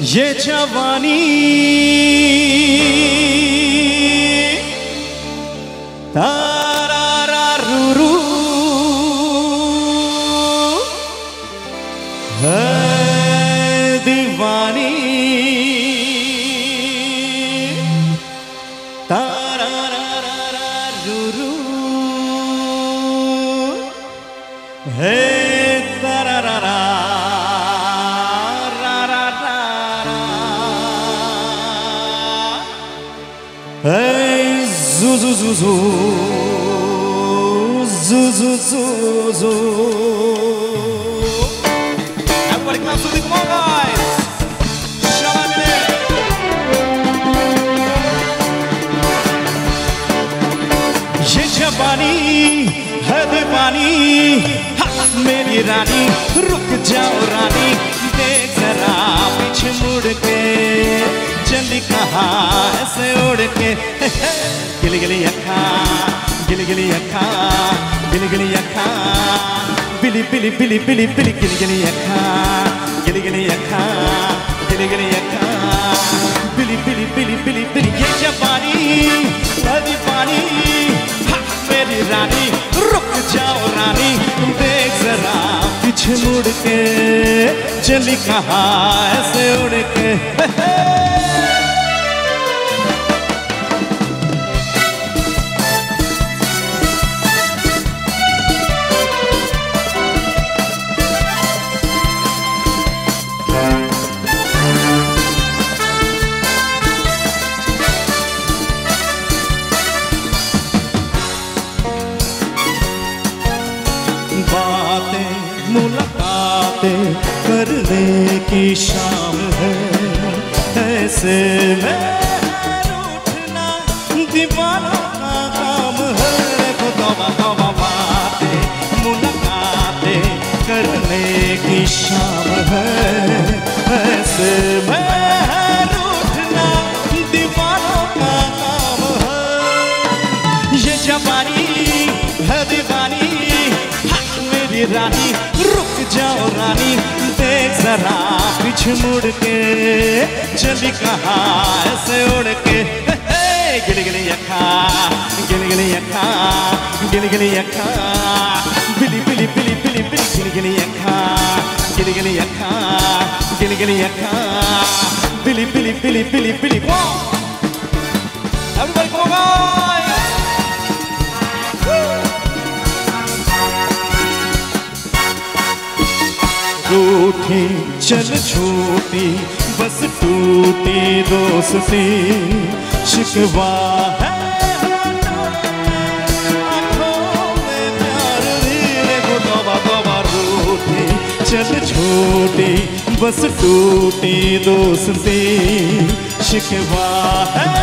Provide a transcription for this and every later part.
ये जवानी तारा रू रू है दीवानी तारा रू रू है zu zu zu zu zu zu zu मेरी रानी रुक जाओ रानी देख रहा पीछे मुड़ के चली कहा ऐसे उड़ के गिली गिली अखा गिली गिली अखा गिली गिली अखा, बिली बिली बिली बिली बिली गिली गिली अखा गिली गिली अखा गिली गिली अखा, बिली बिली बिली बिली बिली, ये जवानी नदी पानी मेरी रानी, रुक जाओ रानी, देख जरा, पीछे मुड़ के चली कहा ऐसे उड़ के मुलाकातें करने की शाम है। ऐसे में रूठना दीवानों का काम है। तौबा तौबा बातें, मुलाकातें करने की शाम है। ऐसे में रानी। रानी, देख जरा, पीछे मुड़ के चली कहा, ऐसे उड़ के गिली गिली अखा गिली गिली अखा गिली गिली अखा बिली बिली बिली बिली बिली, गिली गिली अखा गिली गिली अखा गिली गिली अखा बिली बिली बिली बिली बिली Wow! Everybody come on! रूठी चल छूटी बस टूटी दोस्ती। शिकवा है चल छूटी बस टूटी दोस्ती। शिकवा है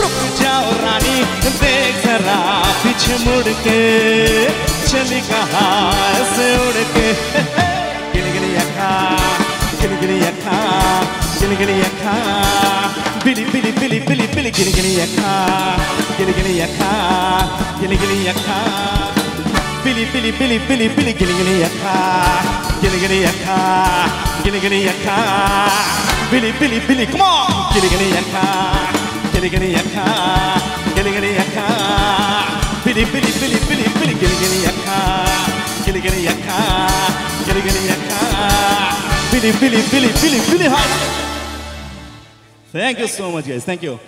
रुक जाओ रानी देख जरा पीछे मुड़ के चली कहा से उड़ के गिलगिली अखा गिलगिली अखा गिलगिली अखा बिली बिली बिली बिली बिली गिलगिली अखा गिलगिली अखा गिलगिली अखा बिली बिली बिली बिली बिली गिलगिली अखा गिलगिली अखा गिलगिली अखा बिली बिली बिली come on गिलगिली अखा Thank you so much, guys. Thank you.